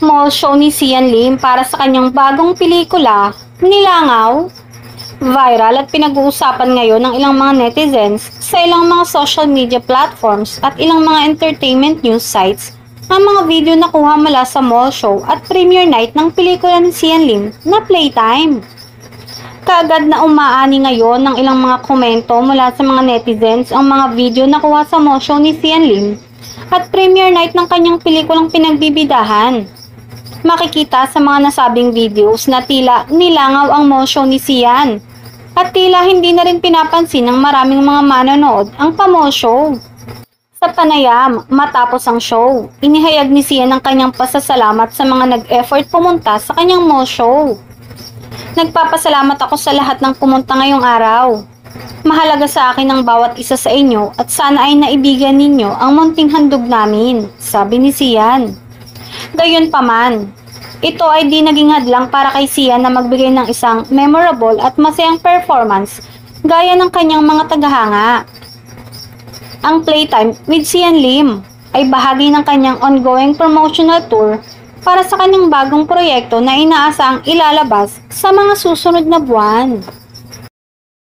mall show ni Sian Lim para sa kanyang bagong pelikula, Nilangaw. Viral at pinag-uusapan ngayon ng ilang mga netizens sa ilang mga social media platforms at ilang mga entertainment news sites ang mga video na kuha mula sa mall show at premiere night ng pelikula ni Sian Lim na Playtime. Kaagad na umaani ngayon ng ilang mga komento mula sa mga netizens ang mga video na kuha sa mall show ni Sian Lim at premiere night ng kanyang pelikulang pinagbibidahan. Makikita sa mga nasabing videos na tila nilangaw ang show ni Sian at tila hindi na rin pinapansin ng maraming mga manonood ang pamall show. Sa panayam, matapos ang show, inihayag ni Sian ang kanyang pasasalamat sa mga nag-effort pumunta sa kanyang mall show. Nagpapasalamat ako sa lahat ng pumunta ngayong araw. Mahalaga sa akin ang bawat isa sa inyo at sana ay naibigan ninyo ang munting handog namin, sabi ni Sian. Gayunpaman, ito ay di naging hadlang para kay Sian na magbigay ng isang memorable at masayang performance gaya ng kanyang mga tagahanga. Ang Playtime with Sian Lim ay bahagi ng kanyang ongoing promotional tour para sa kanyang bagong proyekto na inaasang ilalabas sa mga susunod na buwan.